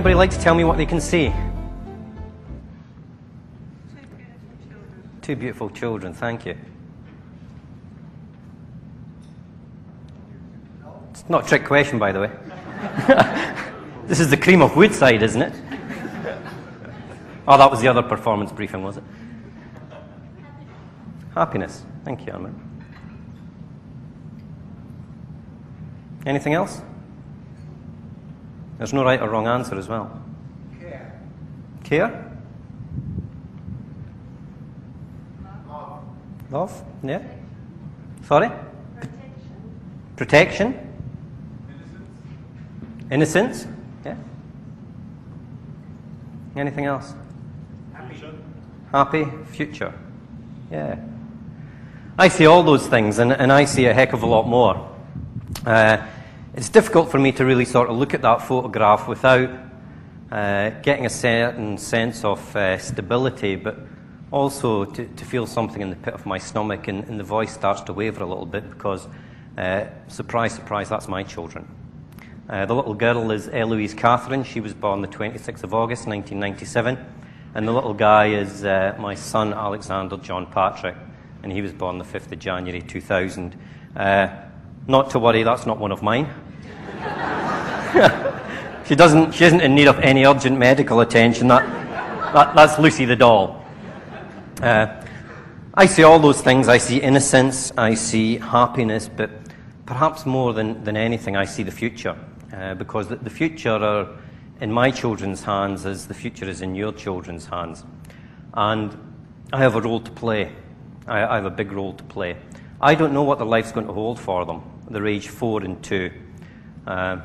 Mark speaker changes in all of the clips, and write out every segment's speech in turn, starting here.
Speaker 1: Anybody like to tell me what they can see? Two beautiful children, thank you. It's not a trick question, by the way. this is the cream of Woodside, isn't it? Oh, that was the other performance briefing, was it? Happiness. Thank you, Armin. Anything else? There's no right or wrong answer as well.
Speaker 2: Care.
Speaker 1: Care? Love? Yeah? Sorry? Protection? Innocence? Innocence? Yeah? Anything else?
Speaker 2: Happy.
Speaker 1: Happy? Future? Yeah. I see all those things, and, and I see a heck of a lot more. Uh, it's difficult for me to really sort of look at that photograph without uh, getting a certain sense of uh, stability, but also to, to, feel something in the pit of my stomach, and, and the voice starts to waver a little bit because, uh, surprise, surprise, that's my children. Uh, the little girl is Eloise Catherine. She was born the 26th of August, 1997. And the little guy is uh, my son, Alexander John Patrick, and he was born the 5th of January, 2000. Not to worry, that's not one of mine. she, doesn't, she isn't in need of any urgent medical attention. That, that that's Lucy the doll. Uh, I see all those things. I see innocence, I see happiness, but perhaps more than, than anything, I see the future. Uh, because the, the future are in my children's hands as the future is in your children's hands. And I have a role to play. I, I have a big role to play. I don't know what their life's going to hold for them. They're age four and two. Uh,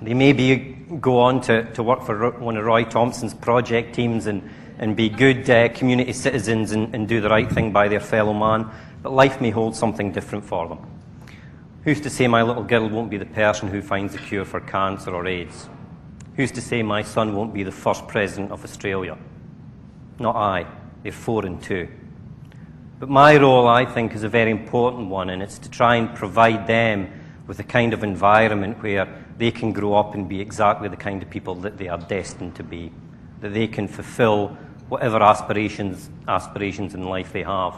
Speaker 1: they maybe go on to, to work for one of Roy Thompson's project teams and, and be good uh, community citizens and, and do the right thing by their fellow man, but life may hold something different for them. Who's to say my little girl won't be the person who finds a cure for cancer or AIDS? Who's to say my son won't be the first president of Australia? Not I. They're four and two. But my role, I think, is a very important one, and it's to try and provide them with a kind of environment where they can grow up and be exactly the kind of people that they are destined to be, that they can fulfill whatever aspirations, aspirations in life they have.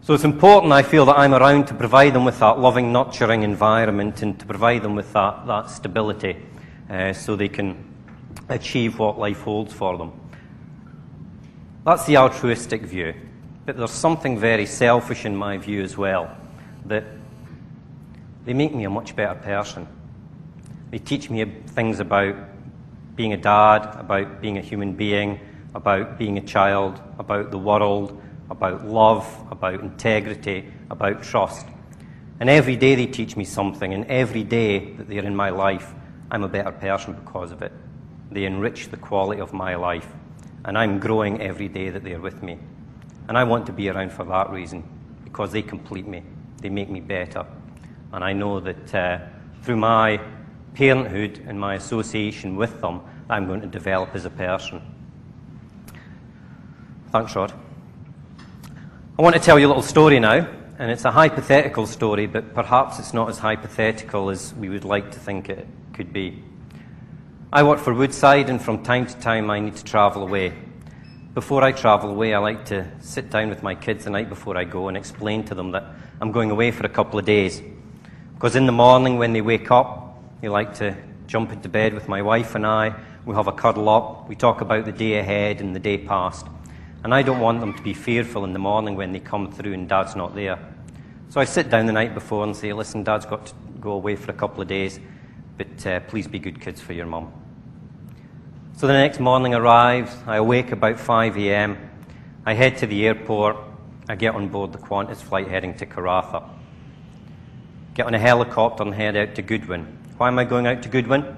Speaker 1: So it's important, I feel, that I'm around to provide them with that loving, nurturing environment and to provide them with that, that stability uh, so they can achieve what life holds for them. That's the altruistic view. But there's something very selfish in my view as well that they make me a much better person. They teach me things about being a dad, about being a human being, about being a child, about the world, about love, about integrity, about trust. And every day they teach me something, and every day that they're in my life, I'm a better person because of it. They enrich the quality of my life, and I'm growing every day that they're with me. And I want to be around for that reason, because they complete me, they make me better. And I know that uh, through my parenthood and my association with them, I'm going to develop as a person. Thanks, Rod. I want to tell you a little story now, and it's a hypothetical story, but perhaps it's not as hypothetical as we would like to think it could be. I work for Woodside, and from time to time I need to travel away. Before I travel away, I like to sit down with my kids the night before I go and explain to them that I'm going away for a couple of days. Because in the morning, when they wake up, they like to jump into bed with my wife and I. We have a cuddle up. We talk about the day ahead and the day past. And I don't want them to be fearful in the morning when they come through and dad's not there. So I sit down the night before and say, listen, dad's got to go away for a couple of days, but uh, please be good kids for your mum. So the next morning arrives. I awake about 5 a.m. I head to the airport. I get on board the Qantas flight heading to Karratha. Get on a helicopter and head out to Goodwyn. Why am I going out to Goodwyn?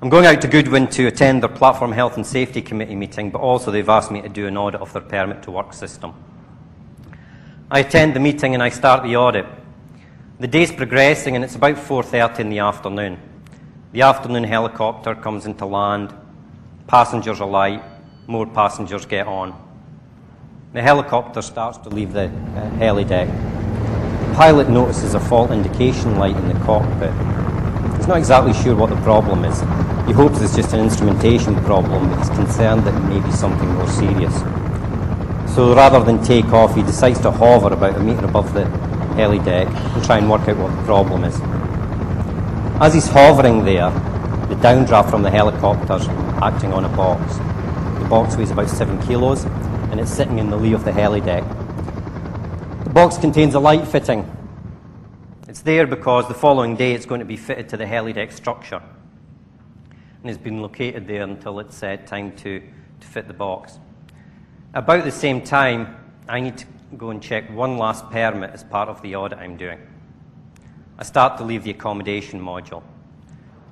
Speaker 1: I'm going out to Goodwyn to attend their Platform Health and Safety Committee meeting, but also they've asked me to do an audit of their permit to work system. I attend the meeting and I start the audit. The day's progressing and it's about 4.30 in the afternoon. The afternoon helicopter comes into land, passengers alight, more passengers get on. The helicopter starts to leave the uh, heli deck. The pilot notices a fault indication light in the cockpit. He's not exactly sure what the problem is. He hopes it's just an instrumentation problem, but he's concerned that it may be something more serious. So rather than take off, he decides to hover about a metre above the heli deck and try and work out what the problem is. As he's hovering there, the downdraft from the helicopter's acting on a box. The box weighs about seven kilos and it's sitting in the lee of the heli deck. The box contains a light fitting. It's there because the following day it's going to be fitted to the heli deck structure and it's been located there until it's uh, time to, to fit the box. About the same time, I need to go and check one last permit as part of the audit I'm doing. I start to leave the accommodation module.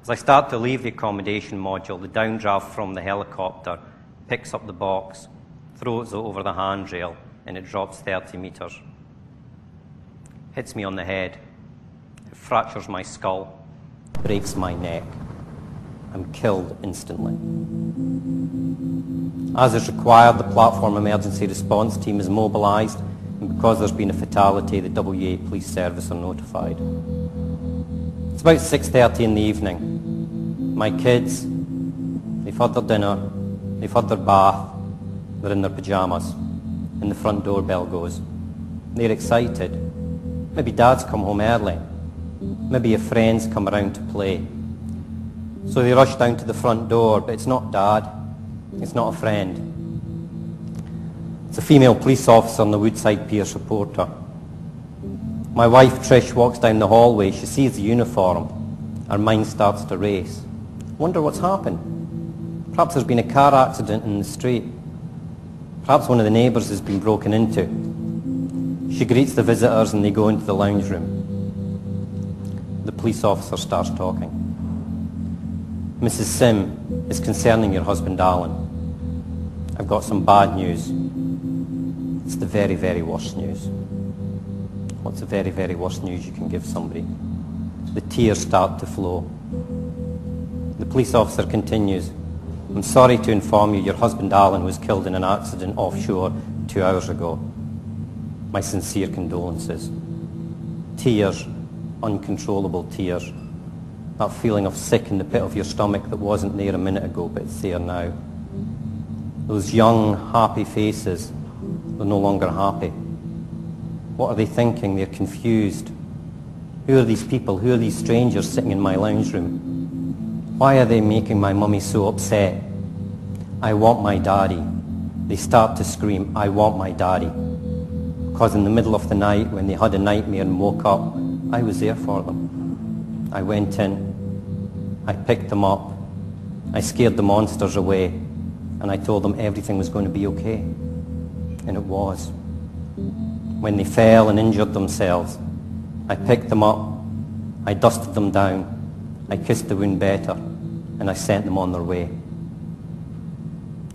Speaker 1: As I start to leave the accommodation module, the downdraft from the helicopter picks up the box, throws it over the handrail, and it drops 30 metres. Hits me on the head. It fractures my skull, breaks my neck. I'm killed instantly. As is required, the platform emergency response team is mobilised, and because there's been a fatality, the WA police service are notified. It's about 6.30 in the evening. My kids, they've had their dinner, they've had their bath, they're in their pyjamas, and the front door bell goes. They're excited. Maybe dad's come home early. Maybe your friends come around to play. So they rush down to the front door, but it's not Dad. It's not a friend. It's a female police officer on the Woodside peer supporter. My wife Trish walks down the hallway. She sees the uniform. Her mind starts to race. Wonder what's happened. Perhaps there's been a car accident in the street. Perhaps one of the neighbours has been broken into. She greets the visitors and they go into the lounge room. The police officer starts talking. Mrs. Sim is concerning your husband Alan. I've got some bad news. It's the very, very worst news. What's the very, very worst news you can give somebody? The tears start to flow. The police officer continues. I'm sorry to inform you your husband Alan was killed in an accident offshore two hours ago. My sincere condolences. Tears, uncontrollable tears that feeling of sick in the pit of your stomach that wasn't there a minute ago, but it's there now. Those young, happy faces, they're no longer happy. What are they thinking? They're confused. Who are these people? Who are these strangers sitting in my lounge room? Why are they making my mummy so upset? I want my daddy. They start to scream, I want my daddy. Because in the middle of the night, when they had a nightmare and woke up, I was there for them. I went in, I picked them up. I scared the monsters away. And I told them everything was going to be okay. And it was. When they fell and injured themselves, I picked them up. I dusted them down. I kissed the wound better. And I sent them on their way.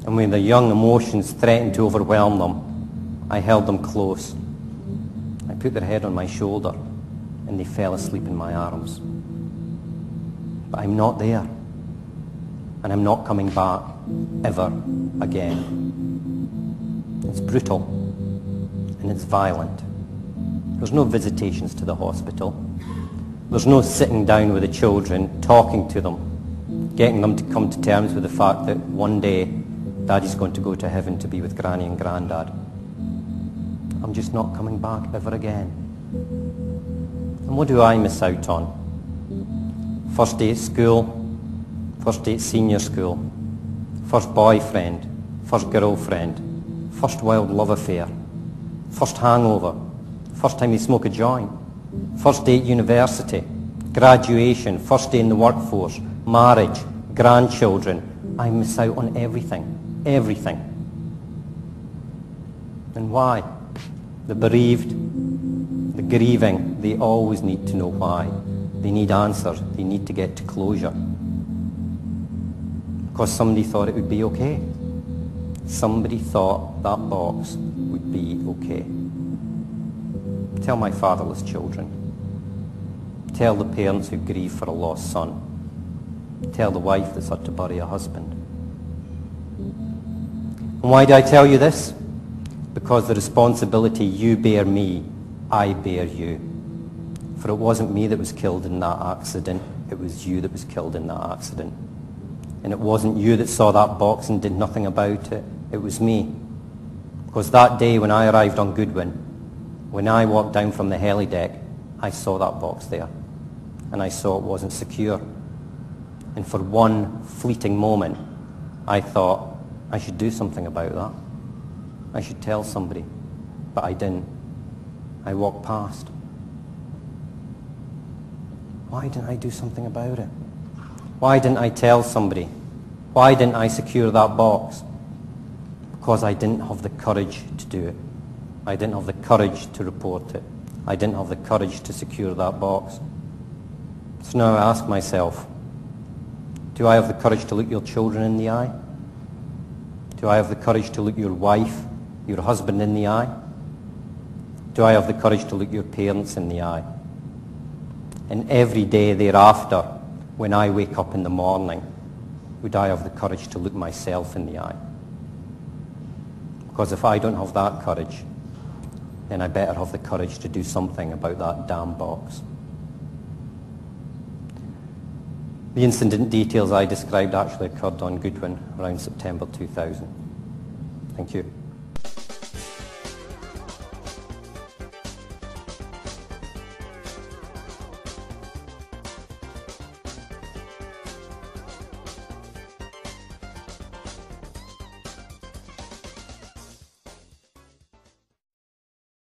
Speaker 1: And when the young emotions threatened to overwhelm them, I held them close. I put their head on my shoulder and they fell asleep in my arms. But I'm not there. And I'm not coming back ever again. It's brutal. And it's violent. There's no visitations to the hospital. There's no sitting down with the children, talking to them, getting them to come to terms with the fact that one day Daddy's going to go to heaven to be with Granny and Grandad. I'm just not coming back ever again. And what do I miss out on? First day at school, first day at senior school, first boyfriend, first girlfriend, first wild love affair, first hangover, first time you smoke a joint, first day at university, graduation, first day in the workforce, marriage, grandchildren. I miss out on everything, everything. And why? The bereaved, the grieving, they always need to know why. They need answers. They need to get to closure. Because somebody thought it would be okay. Somebody thought that box would be okay. Tell my fatherless children. Tell the parents who grieve for a lost son. Tell the wife that's had to bury a husband. And why do I tell you this? Because the responsibility you bear me, I bear you. For it wasn't me that was killed in that accident. it was you that was killed in that accident. And it wasn't you that saw that box and did nothing about it. It was me. Because that day when I arrived on Goodwyn, when I walked down from the heli deck, I saw that box there. And I saw it wasn't secure. And for one fleeting moment, I thought I should do something about that. I should tell somebody. But I didn't. I walked past. Why didn't I do something about it? Why didn't I tell somebody? Why didn't I secure that box? Because I didn't have the courage to do it. I didn't have the courage to report it. I didn't have the courage to secure that box. So now I ask myself, do I have the courage to look your children in the eye? Do I have the courage to look your wife, your husband in the eye? Do I have the courage to look your parents in the eye? And every day thereafter, when I wake up in the morning, would I have the courage to look myself in the eye? Because if I don't have that courage, then I better have the courage to do something about that damn box. The incident details I described actually occurred on Goodwyn around September 2000. Thank you.